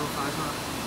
都发生。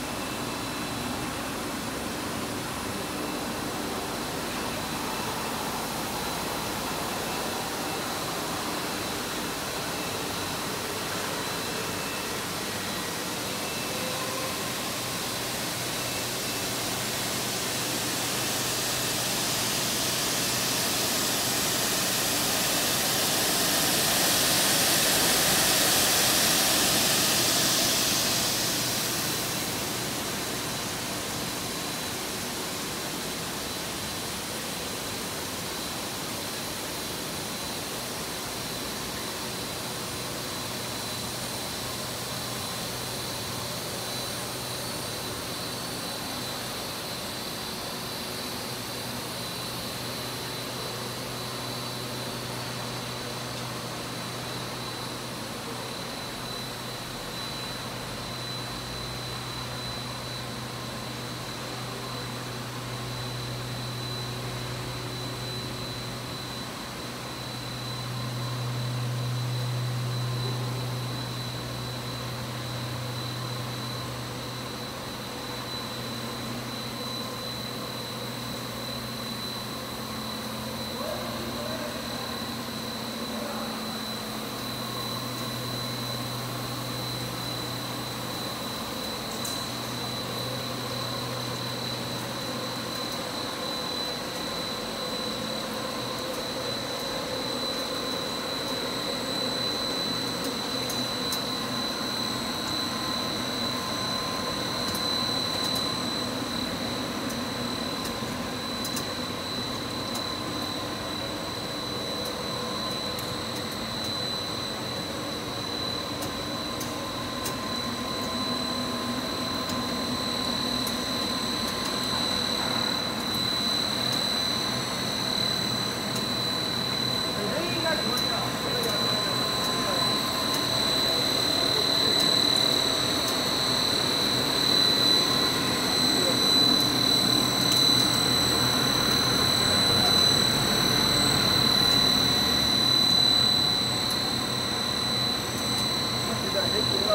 Thank you.